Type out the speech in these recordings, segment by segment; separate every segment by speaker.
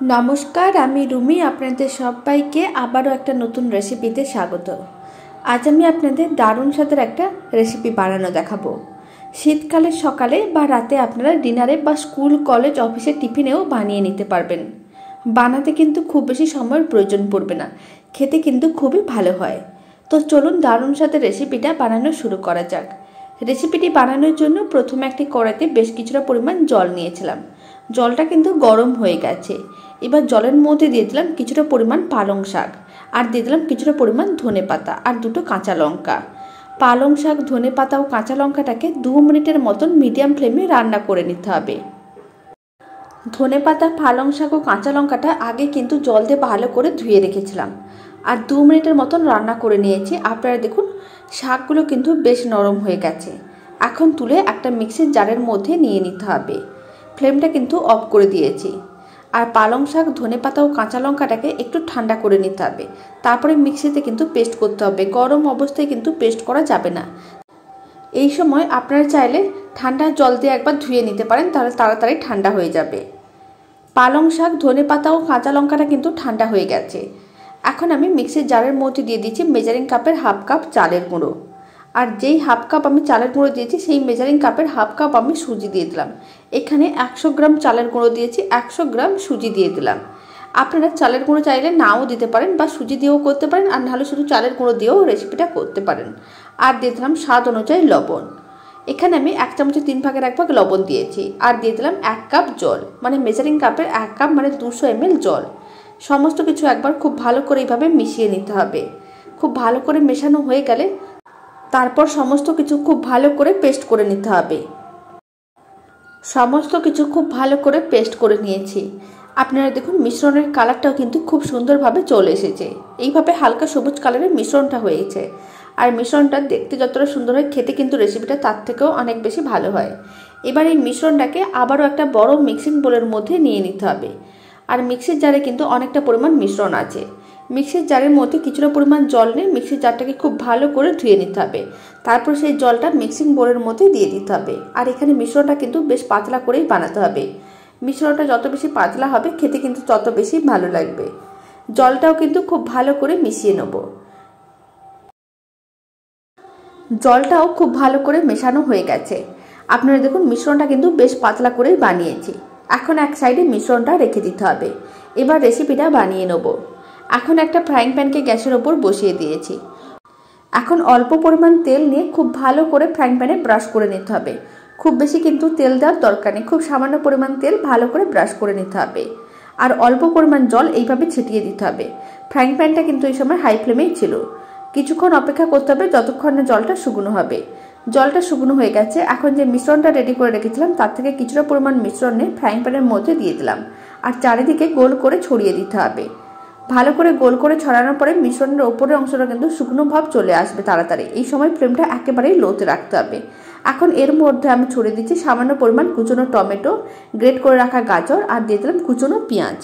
Speaker 1: নমস্কার, আমি রুমি। আপনাদের সবাইকে আবারও একটা নতুন রেসিপিতে স্বাগত। আজ আমি আপনাদের দারুণ স্বাদের একটা রেসিপি বানানো দেখাবো। শীতকালের সকালে বা রাতে আপনারা ডিনারে বা স্কুল, কলেজ অফিসের টিফিনেও বানিয়ে নিতে পারবেন। বানাতে কিন্তু খুব বেশি সময়ের প্রয়োজন পড়বে না। খেতে কিন্তু খুবই ভালো হয়। তো চলুন দারুণ স্বাদের রেসিপিটা বানানো শুরু করা যাক। রেসিপিটি বানানোর জন্য প্রথমে একটি কড়াইতে বেশ কিছুটা পরিমাণ জল নিয়েছিলাম। জলটা কিন্তু গরম হয়ে গেছে। এবার জলের মধ্যে দিয়ে দিলাম কিছুটা পরিমাণ পালং শাক আর দিয়ে দিলাম কিছুটা পরিমাণ ধনে পাতা আর দুটো কাঁচা লঙ্কা। পালং শাক, ধনে পাতা ও কাঁচা লঙ্কাটাকে দু মিনিটের মতন মিডিয়াম ফ্লেমে রান্না করে নিতে হবে। ধনে পাতা, পালং শাক ও কাঁচা লঙ্কাটা আগে কিন্তু জল দিয়ে ভালো করে ধুয়ে রেখেছিলাম আর দু মিনিটের মতন রান্না করে নিয়েছি। আপনারা দেখুন, শাকগুলো কিন্তু বেশ নরম হয়ে গেছে। এখন তুলে একটা মিক্সির জারের মধ্যে নিয়ে নিতে হবে। ফ্লেমটা কিন্তু অফ করে দিয়েছি। আর পালং শাক, ধনে পাতা ও কাঁচা লঙ্কাটাকে একটু ঠান্ডা করে নিতে হবে। তারপরে মিক্সিতে কিন্তু পেস্ট করতে হবে। গরম অবস্থায় কিন্তু পেস্ট করা যাবে না। এই সময় আপনারা চাইলে ঠান্ডা জল দিয়ে একবার ধুয়ে নিতে পারেন, তাহলে তাড়াতাড়ি ঠান্ডা হয়ে যাবে। পালং শাক, ধনে পাতা ও কাঁচা লঙ্কাটা কিন্তু ঠান্ডা হয়ে গেছে। এখন আমি মিক্সির জারের মধ্যে দিয়ে দিচ্ছি মেজারিং কাপের হাফ কাপ চালের গুঁড়ো। আর যেই হাফ কাপ আমি চালের গুঁড়ো দিয়েছি, সেই মেজারিং কাপের হাফ কাপ আমি সুজি দিয়ে দিলাম। এখানে একশো গ্রাম চালের গুঁড়ো দিয়েছি, একশো গ্রাম সুজি দিয়ে দিলাম। আপনারা চালের গুঁড়ো চাইলে নাও দিতে পারেন বা সুজি দিয়েও করতে পারেন, আর নাহলে শুধু চালের গুঁড়ো দিয়েও রেসিপিটা করতে পারেন। আর দিয়ে দিলাম স্বাদ অনুযায়ী লবণ। এখানে আমি এক চামচের তিন ভাগের এক ভাগ লবণ দিয়েছি, আর দিয়ে দিলাম এক কাপ জল মানে মেজারিং কাপের এক কাপ মানে দুশো এমএল জল। সমস্ত কিছু একবার খুব ভালো করে এইভাবে মিশিয়ে নিতে হবে। খুব ভালো করে মেশানো হয়ে গেলে তারপর সমস্ত কিছু খুব ভালো করে পেস্ট করে নিতে হবে। সমস্ত কিছু খুব ভালো করে পেস্ট করে নিয়েছি। আপনারা দেখুন, মিশ্রণের কালারটাও কিন্তু খুব সুন্দরভাবে চলে এসেছে। এইভাবে হালকা সবুজ কালারের মিশ্রণটা হয়েছে। আর মিশ্রণটা দেখতে যতটা সুন্দর হয়, খেতে কিন্তু রেসিপিটা তার থেকেও অনেক বেশি ভালো হয়। এবার এই মিশ্রণটাকে আবারও একটা বড় মিক্সিং বোলের মধ্যে নিয়ে নিতে হবে। আর মিক্সির জারে কিন্তু অনেকটা পরিমাণ মিশ্রণ আছে। মিক্সির জারের মধ্যে কিছুটা পরিমাণ জল নিয়ে মিক্সির জারটাকে খুব ভালো করে ধুয়ে নিতে হবে। তারপর সেই জলটা মিক্সিং বোলের মধ্যে দিয়ে দিতে হবে। আর এখানে মিশ্রণটা কিন্তু বেশ পাতলা করেই বানাতে হবে। মিশ্রণটা যত বেশি পাতলা হবে, খেতে কিন্তু তত বেশি ভালো লাগবে। জলটাও কিন্তু খুব ভালো করে মিশিয়ে নেব। জলটাও খুব ভালো করে মেশানো হয়ে গেছে। আপনারা দেখুন, মিশ্রণটা কিন্তু বেশ পাতলা করেই বানিয়েছি। এখন এক সাইডে মিশ্রণটা রেখে দিতে হবে। এবার রেসিপিটা বানিয়ে নেব। এখন একটা ফ্রাইং প্যানকে গ্যাসের ওপর বসিয়ে দিয়েছি। এখন অল্প পরিমাণ তেল নিয়ে খুব ভালো করে ফ্রাইং প্যানে ব্রাশ করে নিতে হবে। খুব বেশি কিন্তু তেল দেওয়ার দরকার নেই, খুব সামান্য পরিমাণ তেল ভালো করে ব্রাশ করে নিতে হবে। আর অল্প পরিমাণ জল এইভাবে ছিটিয়ে দিতে হবে। ফ্রাইং প্যানটা কিন্তু এই সময় হাই ফ্লেমেই ছিল। কিছুক্ষণ অপেক্ষা করতে হবে যতক্ষণ না জলটা শুকনো হবে। জলটা শুকনো হয়ে গেছে, এখন যে মিশ্রণটা রেডি করে রেখেছিলাম তার থেকে কিছুটা পরিমাণ মিশ্রণ নিয়ে ফ্রাইং প্যানের মধ্যে দিয়ে দিলাম। আর চারিদিকে গোল করে ছড়িয়ে দিতে হবে। ভালো করে গোল করে ছড়ানোর পরে মিশ্রণের ওপরের অংশটা কিন্তু শুকনো ভাব চলে আসবে তাড়াতাড়ি। এই সময় ফ্লেমটা একেবারেই লোতে রাখতে হবে। এখন এর মধ্যে আমি ছড়িয়ে দিচ্ছি সামান্য পরিমাণ কুচনো টমেটো, গ্রেট করে রাখা গাজর আর দিয়ে দিলাম কুচনো পেঁয়াজ।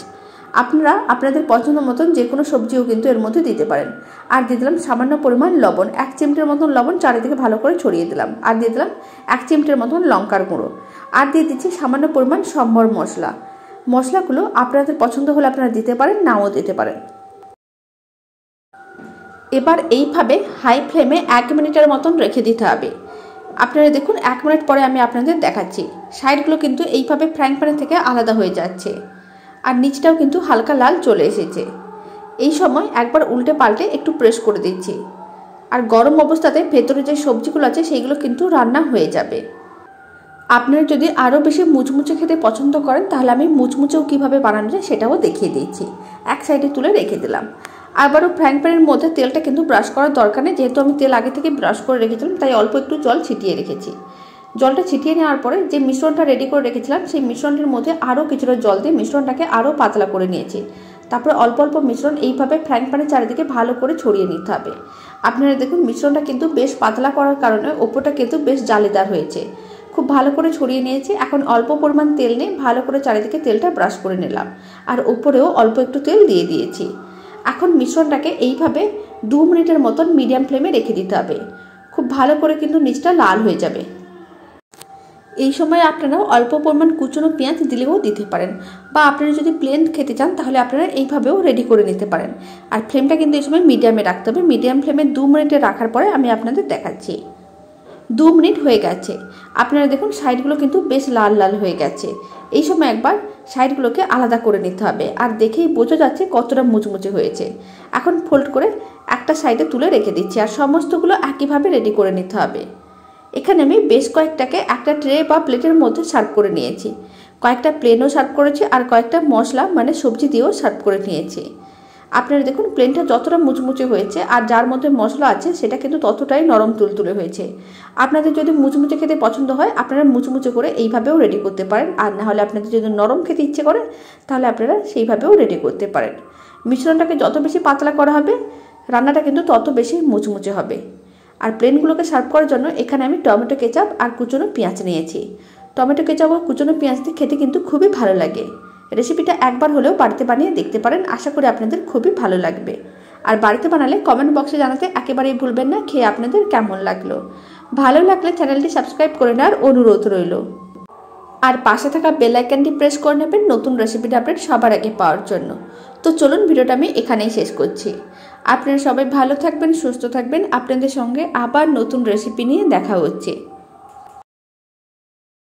Speaker 1: আপনারা আপনাদের পছন্দ মতন যে কোনো সবজিও কিন্তু এর মধ্যে দিতে পারেন। আর দিয়ে দিলাম সামান্য পরিমাণ লবণ, এক চিমটের মতন লবণ চারিদিকে ভালো করে ছড়িয়ে দিলাম। আর দিয়ে দিলাম এক চিমটের মতন লঙ্কার গুঁড়ো। আর দিয়ে দিচ্ছি সামান্য পরিমাণ সম্বর মশলা। মশলাগুলো আপনাদের পছন্দ হলে আপনারা দিতে পারেন, নাও দিতে পারেন। এবার এইভাবে হাই ফ্লেমে এক মিনিটের মতন রেখে দিতে হবে। আপনারা দেখুন, এক মিনিট পরে আমি আপনাদের দেখাচ্ছি। সাইডগুলো কিন্তু এইভাবে ফ্রাইং প্যানের থেকে আলাদা হয়ে যাচ্ছে। আর নিচটাও কিন্তু হালকা লাল চলে এসেছে। এই সময় একবার উল্টে পাল্টে একটু প্রেস করে দিচ্ছি। আর গরম অবস্থাতে ভেতরে যে সবজিগুলো আছে, সেইগুলো কিন্তু রান্না হয়ে যাবে। আপনারা যদি আরও বেশি মুচমুচে খেতে পছন্দ করেন, তাহলে আমি মুচমুচেও কীভাবে বানানো যায় সেটাও দেখিয়ে দিয়েছি। এক সাইডে তুলে রেখে দিলাম। আবারও ফ্রাইং প্যানের মধ্যে তেলটা কিন্তু ব্রাশ করার দরকার নেই, যেহেতু আমি তেল আগে থেকে ব্রাশ করে রেখেছিলাম, তাই অল্প একটু জল ছিটিয়ে রেখেছি। জলটা ছিটিয়ে নেওয়ার পরে যে মিশ্রণটা রেডি করে রেখেছিলাম, সেই মিশ্রণটির মধ্যে আরও কিছুটা জল দিয়ে মিশ্রণটাকে আরও পাতলা করে নিয়েছি। তারপরে অল্প অল্প মিশ্রণ এইভাবে ফ্রাইং প্যানের চারিদিকে ভালো করে ছড়িয়ে নিতে হবে। আপনারা দেখুন, মিশ্রণটা কিন্তু বেশ পাতলা করার কারণে ওপরটা কিন্তু বেশ জালিদার হয়েছে। খুব ভালো করে ছড়িয়ে নিয়েছি। এখন অল্প পরিমাণ তেল নিয়ে ভালো করে চারিদিকে তেলটা ব্রাশ করে নিলাম। আর উপরেও অল্প একটু তেল দিয়ে দিয়েছি। এখন মিশ্রণটাকে এইভাবে দু মিনিটের মতন মিডিয়াম ফ্লেমে রেখে দিতে হবে। খুব ভালো করে কিন্তু নিচটা লাল হয়ে যাবে। এই সময় আপনারা অল্প পরিমাণ কুচনো পেঁয়াজ দিলেও দিতে পারেন বা আপনারা যদি প্লেন খেতে চান তাহলে আপনারা এইভাবেও রেডি করে নিতে পারেন। আর ফ্লেমটা কিন্তু এই সময় মিডিয়ামে রাখতে হবে। মিডিয়াম ফ্লেমে দু মিনিটে রাখার পরে আমি আপনাদের দেখাচ্ছি। দু মিনিট হয়ে গেছে। আপনারা দেখুন, সাইডগুলো কিন্তু বেশ লাল লাল হয়ে গেছে। এই সময় একবার সাইডগুলোকে আলাদা করে নিতে হবে। আর দেখেই বোঝা যাচ্ছে কতটা মুচমুচে হয়েছে। এখন ফোল্ড করে একটা সাইডে তুলে রেখে দিচ্ছি আর সমস্তগুলো একইভাবে রেডি করে নিতে হবে। এখানে আমি বেশ কয়েকটাকে একটা ট্রে বা প্লেটের মধ্যে সার্ভ করে নিয়েছি। কয়েকটা প্লেনও সার্ভ করেছি আর কয়েকটা মশলা মানে সবজি দিয়েও সার্ভ করে নিয়েছি। আপনারা দেখুন প্লেনটা যতটা মুচমুচে হয়েছে আর যার মধ্যে মশলা আছে, সেটা কিন্তু ততটাই নরম তুলতুলে হয়েছে। আপনাদের যদি মুচমুচে খেতে পছন্দ হয়, আপনারা মুচমুচে করে এইভাবেও রেডি করতে পারেন। আর না হলে আপনাদের যদি নরম খেতে ইচ্ছে করে, তাহলে আপনারা সেইভাবেও রেডি করতে পারেন। মিশ্রণটাকে যত বেশি পাতলা করা হবে, রান্নাটা কিন্তু তত বেশি মুচমুচে হবে। আর প্লেনগুলোকে সার্ভ করার জন্য এখানে আমি টমেটো কেচাপ আর কুচনো পেঁয়াজ নিয়েছি। টমেটো কেচাপ ও কুচনো পেঁয়াজ দিয়ে খেতে কিন্তু খুবই ভালো লাগে। রেসিপিটা একবার হলেও বাড়িতে বানিয়ে দেখতে পারেন, আশা করি আপনাদের খুবই ভালো লাগবে। আর বাড়িতে বানালে কমেন্ট বক্সে জানাতে একেবারেই ভুলবেন না, খেয়ে আপনাদের কেমন লাগল। ভালো লাগলে চ্যানেলটি সাবস্ক্রাইব করে নেওয়ার অনুরোধ রইল। আর পাশে থাকা বেল আইকনটি প্রেস করে নেবেন নতুন রেসিপিটা আপডেট সবার আগে পাওয়ার জন্য। তো চলুন ভিডিওটা আমি এখানেই শেষ করছি। আপনারা সবাই ভালো থাকবেন, সুস্থ থাকবেন। আপনাদের সঙ্গে আবার নতুন রেসিপি নিয়ে দেখা হচ্ছে।